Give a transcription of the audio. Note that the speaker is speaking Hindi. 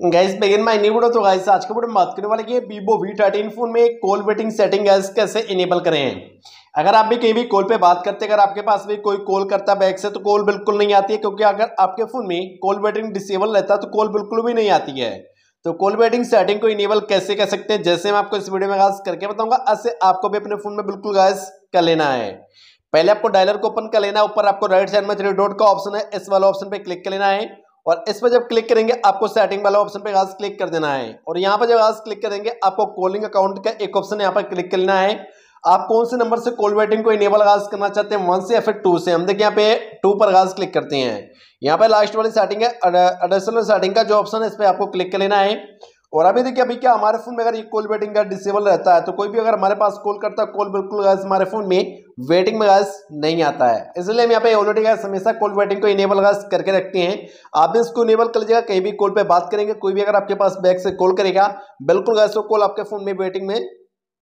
Guys begin my new video तो गाइस आज के वीडियो में बात करने वाले की वीवो वी थर्टीन फ़ोन में कॉल वेटिंग सेटिंग गैस कैसे इनेबल करें। अगर आप भी कहीं भी कॉल पे बात करते हैं, अगर आपके पास भी कोई कॉल करता बैक से तो कॉल बिल्कुल नहीं आती है, क्योंकि अगर आपके फ़ोन में कॉल वेटिंग डिसेबल रहता है तो कॉल बिल्कुल भी नहीं आती है। तो कॉल वेटिंग सेटिंग को इनेबल कैसे कर सकते हैं, जैसे मैं आपको इस वीडियो में गाइस करके बताऊँगा ऐसे आपको भी अपने फ़ोन में बिल्कुल गैस कर लेना है। पहले आपको डायलर को ओपन कर लेना है, ऊपर आपको राइट साइड में थ्री डॉट का ऑप्शन है, इस वाला ऑप्शन पे क्लिक कर लेना है। और इस पर जब क्लिक करेंगे, आपको सेटिंग वाला ऑप्शन पे खास क्लिक कर देना है। और यहाँ पर जब खास क्लिक करेंगे, आपको कॉलिंग अकाउंट का एक ऑप्शन यहाँ पर क्लिक करना है। आप कौन से नंबर से कॉल वेटिंग को इनेबल गाज करना चाहते हैं वन से या फिर टू से? हम देखिए यहाँ पे टू पर गाज क्लिक करते हैं। यहाँ पे लास्ट वाली सेटिंग है एडिशनल सेटिंग का जो ऑप्शन है, इस पर आपको क्लिक कर लेना है। और अभी देखिए, अभी क्या हमारे फ़ोन में अगर ये कॉल वेटिंग का डिसेबल रहता है तो कोई भी अगर हमारे पास कॉल करता है कॉल बिल्कुल गैस हमारे फ़ोन में वेटिंग में गैस नहीं आता है। इसलिए हम यहाँ पे ऑलरेडी गैस हमेशा कॉल वेटिंग को इनेबल गैस करके रखते हैं। आप भी इसको इनेबल कर लीजिएगा, कहीं भी कॉल पर बात करेंगे, कोई भी अगर आपके पास बैग से कॉल करेगा, बिल्कुल गैस वो कॉल आपके फ़ोन में वेटिंग में